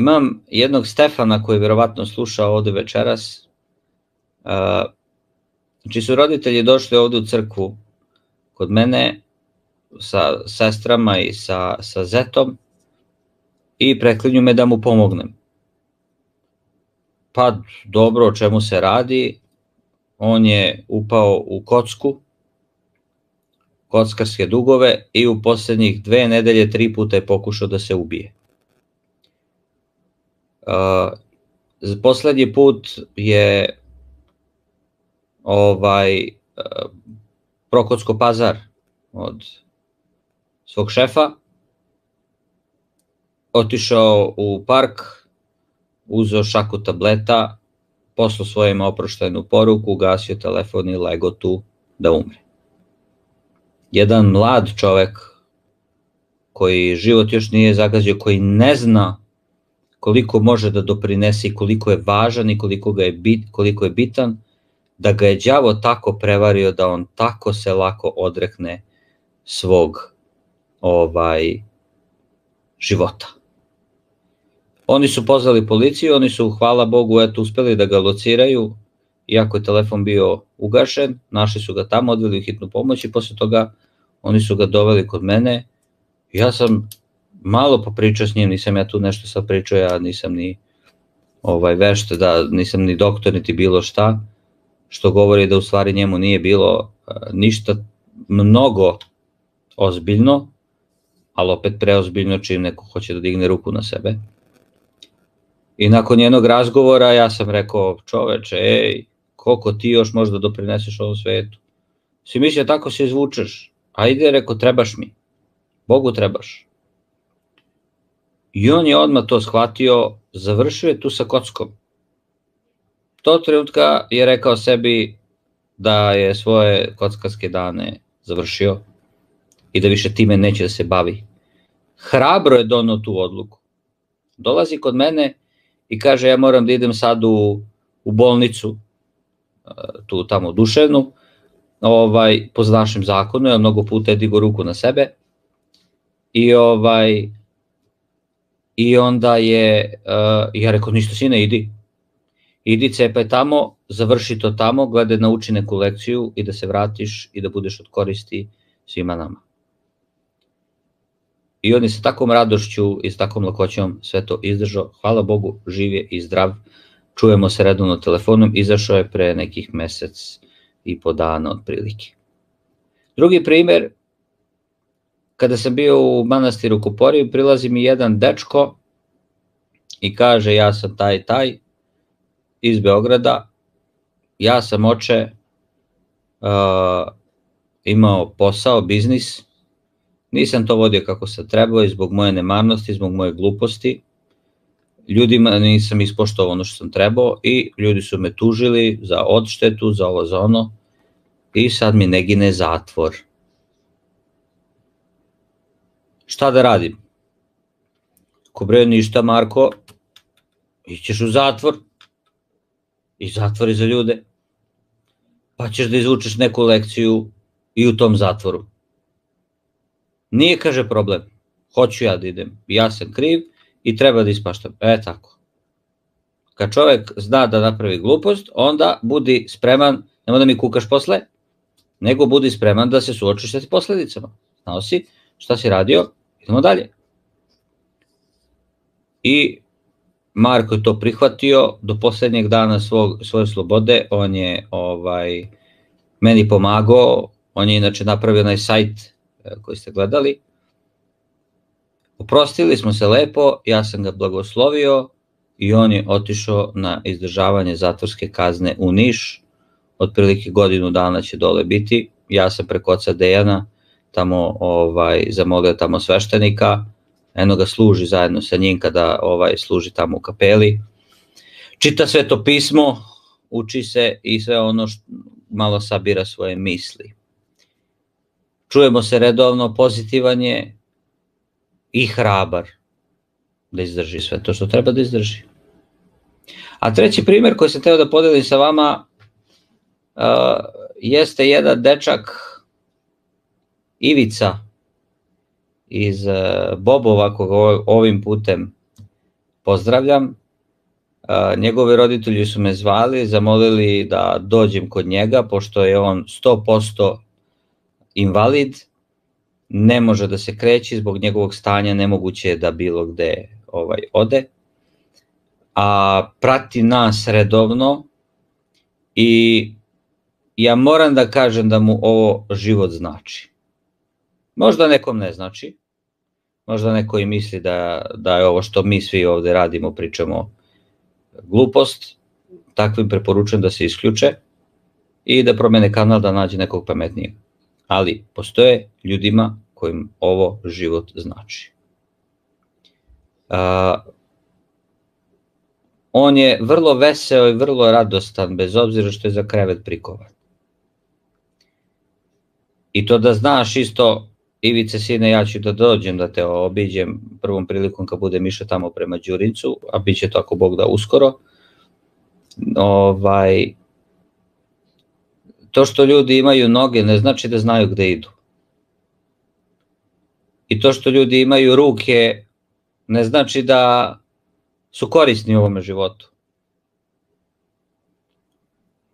imam jednog Stefana koji je vjerovatno slušao ovde večeras. Uh, znači su roditelji došli ovde u crkvu kod mene sa sestrama i sa, sa zetom i preklinju me da mu pomognem. Pa dobro, o čemu se radi? On je upao u kocku, kockarske dugove i u poslednjih dve nedelje tri puta je pokušao da se ubije. Uh, poslednji put je ovaj uh, Prokocko pazar od svog šefa, otišao u park, uzeo šaku tableta, poslao svojima oproštajnu poruku, ugasio telefon i lego tu da umre. Jedan mlad čovek koji život još nije zagazio, koji ne zna koliko može da doprinese i koliko je važan i koliko, ga je, bit, koliko je bitan, da ga je đavo tako prevario da on tako se lako odrekne svog ovaj života. Oni su pozvali policiju, oni su, hvala Bogu, eto, uspeli da ga lociraju, iako je telefon bio ugašen, našli su ga tamo, odveli u hitnu pomoć i posle toga oni su ga doveli kod mene. Ja sam malo popričao s njim, nisam ja tu nešto sad pričao, ja nisam ni ovaj vešt, da nisam ni doktor, niti bilo šta, što govori da u stvari njemu nije bilo ništa mnogo ozbiljno, ali opet preozbiljno čim neko hoće da digne ruku na sebe. I nakon jednog razgovora ja sam rekao, čoveče, ej, koliko ti još možda doprineseš ovom svetu? Si mislio tako se izvučeš? Ajde, rekao, trebaš mi. Bogu trebaš. I on je odmah to shvatio, završio je tu sa kockom. To trenutka je rekao sebi da je svoje kockarske dane završio i da više time neće da se bavi. Hrabro je donao tu odluku. Dolazi kod mene i kaže ja moram da idem sad u, u bolnicu, tu tamo duševnu, ovaj, po našem zakonu, ja mnogo puta je digo ruku na sebe i ovaj i onda je, uh, ja rekao ništa sine idi, idi cepaj tamo, završi to tamo, gledaj nauči neku lekciju i da se vratiš i da budeš od koristi svima nama. I on je sa takvom radošću i sa takvom lakoćom sve to izdržao. Hvala Bogu, živ je i zdrav. Čujemo se redovno telefonom, izašao je pre nekih mesec i po dana otprilike. Drugi primer, kada sam bio u manastiru Kuporiju, prilazi mi jedan dečko i kaže ja sam taj taj iz Beograda, ja sam oče uh, imao posao, biznis, Nisam to vodio kako sam trebao i zbog moje nemarnosti, zbog moje gluposti. Ljudima nisam ispoštovao ono što sam trebao i ljudi su me tužili za odštetu, za ovo, za ono i sad mi ne gine zatvor. Šta da radim? Ko bre ništa Marko, ićeš u zatvor i zatvori za ljude, pa ćeš da izvučeš neku lekciju i u tom zatvoru. Nije, kaže, problem. Hoću ja da idem. Ja sam kriv i treba da ispaštam. E, tako. Kad čovek zna da napravi glupost, onda budi spreman, nema da mi kukaš posle, nego budi spreman da se suočiš sa posledicama. Znao si šta si radio, idemo dalje. I Marko je to prihvatio do poslednjeg dana svog, svoje slobode, on je ovaj, meni pomagao, on je inače napravio onaj sajt E, koji ste gledali. Oprostili smo se lepo, ja sam ga blagoslovio i on je otišao na izdržavanje zatvorske kazne u Niš. Otprilike godinu dana će dole biti. Ja sam preko oca Dejana tamo ovaj, zamolio tamo sveštenika, eno ga služi zajedno sa njim kada ovaj služi tamo u kapeli. Čita sve to pismo, uči se i sve ono što malo sabira svoje misli čujemo se redovno, pozitivan je i hrabar da izdrži sve to što treba da izdrži. A treći primer koji sam teo da podelim sa vama uh, jeste jedan dečak Ivica iz uh, Bobova koga ovim putem pozdravljam. Njegovi roditelji su me zvali, zamolili da dođem kod njega, pošto je on 100% invalid, ne može da se kreći zbog njegovog stanja, nemoguće je da bilo gde ovaj ode. A prati nas redovno i ja moram da kažem da mu ovo život znači. Možda nekom ne znači, možda neko i misli da, da je ovo što mi svi ovde radimo, pričamo glupost, takvim preporučujem da se isključe i da promene kanal da nađe nekog pametnijeg. Ali postoje ljudima kojim ovo život znači. Uh, on je vrlo veseo i vrlo radostan, bez obzira što je za krevet prikovan. I to da znaš isto, Ivice sine, ja ću da dođem da te obiđem prvom prilikom kad bude Miša tamo prema Đurincu, a bit će to ako Bog da uskoro. Ovaj, to što ljudi imaju noge ne znači da znaju gde idu. I to što ljudi imaju ruke ne znači da su korisni u ovome životu.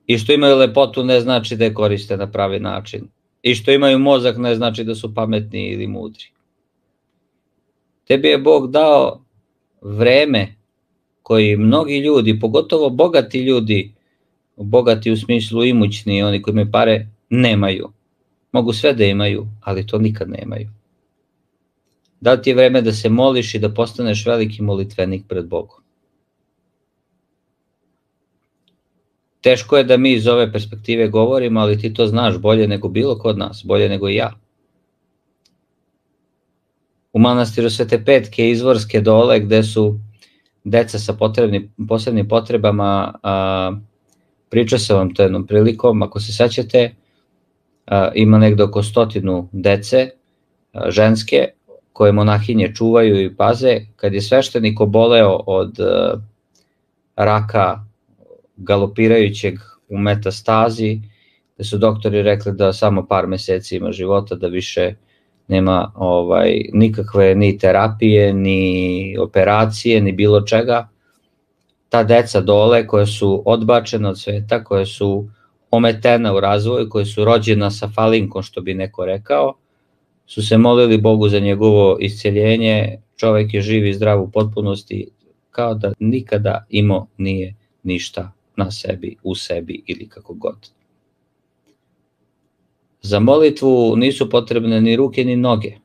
I što imaju lepotu ne znači da je koriste na pravi način. I što imaju mozak ne znači da su pametni ili mudri. Tebi je Bog dao vreme koji mnogi ljudi, pogotovo bogati ljudi, bogati u smislu imućni, oni koji imaju pare, nemaju. Mogu sve da imaju, ali to nikad nemaju. Da ti je vreme da se moliš i da postaneš veliki molitvenik pred Bogom. Teško je da mi iz ove perspektive govorimo, ali ti to znaš bolje nego bilo kod nas, bolje nego i ja. U manastiru Svete Petke izvorske dole gde su deca sa potrebni, posebnim potrebama, a, priča se vam to jednom prilikom, ako se sećate, a, ima negde oko stotinu dece, a, ženske, koje monahinje čuvaju i paze, kad je sveštenik oboleo od a, raka galopirajućeg u metastazi, da su doktori rekli da samo par meseci ima života, da više nema ovaj nikakve ni terapije, ni operacije, ni bilo čega. Ta deca dole koja su odbačena od sveta, koja su ometena u razvoju, koja su rođena sa falinkom, što bi neko rekao, su se molili Bogu za njegovo isceljenje, čovek je živ i zdrav u potpunosti, kao da nikada imao nije ništa na sebi, u sebi ili kako god. Za molitvu nisu potrebne ni ruke ni noge.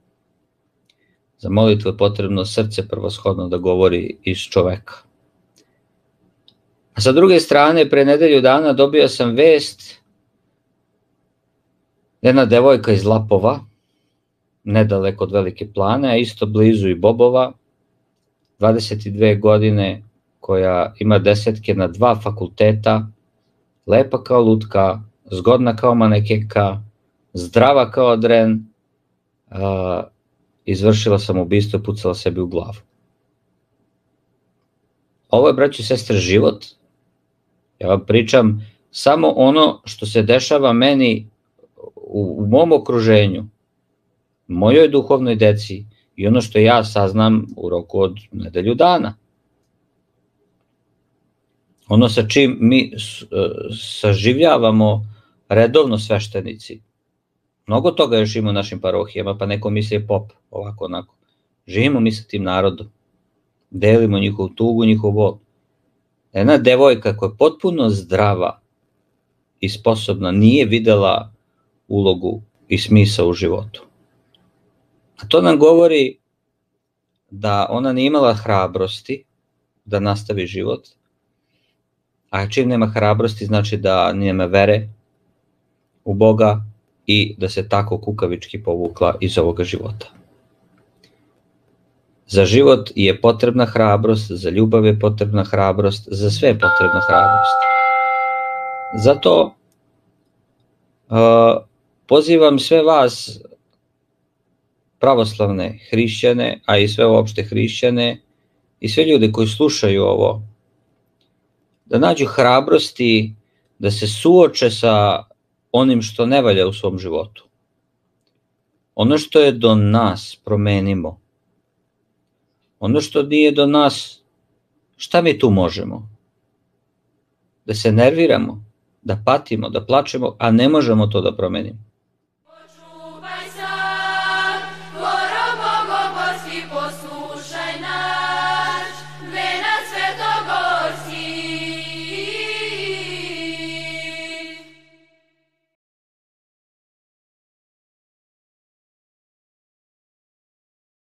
Za molitvu je potrebno srce prvoshodno da govori iz čoveka. A sa druge strane, pre nedelju dana dobio sam vest jedna devojka iz Lapova, nedaleko od Velike plane, a isto blizu i Bobova, 22 godine, koja ima desetke na dva fakulteta, lepa kao lutka, zgodna kao manekeka, zdrava kao dren, a, izvršila sam ubistvo i pucala sebi u glavu. Ovo je, braći i sestre, život. Ja vam pričam samo ono što se dešava meni u, u mom okruženju, mojoj duhovnoj deci i ono što ja saznam u roku od nedelju dana ono sa čim mi e, saživljavamo redovno sveštenici. Mnogo toga još ima u našim parohijama, pa neko misli je pop, ovako onako. Živimo mi sa tim narodom, delimo njihovu tugu, njihov bol. Jedna devojka koja je potpuno zdrava i sposobna nije videla ulogu i smisa u životu. A to nam govori da ona nije imala hrabrosti da nastavi život, a čim nema hrabrosti znači da nema vere u Boga i da se tako kukavički povukla iz ovoga života. Za život je potrebna hrabrost, za ljubav je potrebna hrabrost, za sve je potrebna hrabrost. Zato uh, pozivam sve vas pravoslavne hrišćane, a i sve uopšte hrišćane i sve ljude koji slušaju ovo, da nađu hrabrosti da se suoče sa onim što ne valja u svom životu. Ono što je do nas promenimo. Ono što nije do nas Šta mi tu možemo? Da se nerviramo, da patimo, da plačemo, a ne možemo to da promenimo.